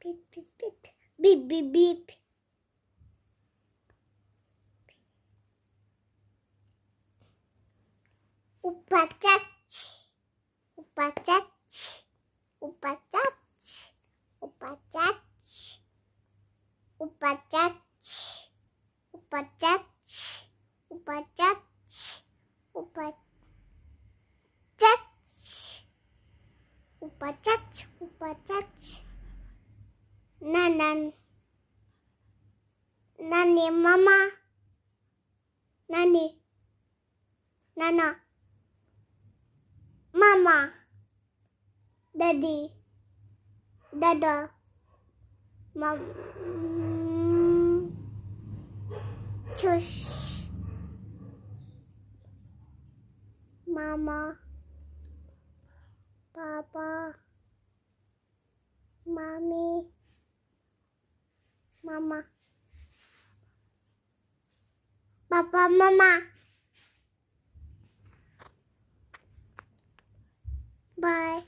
beep beep beep beep beep beep. Upatach, upatach, upatach, upatach, upatach, upatach, upatach, upatach, upatach, upatach. 那那，那你妈妈？那你，那娜，妈妈，弟弟，大的，妈，嗯，就是妈妈，爸爸，妈咪。妈妈。爸爸妈妈。拜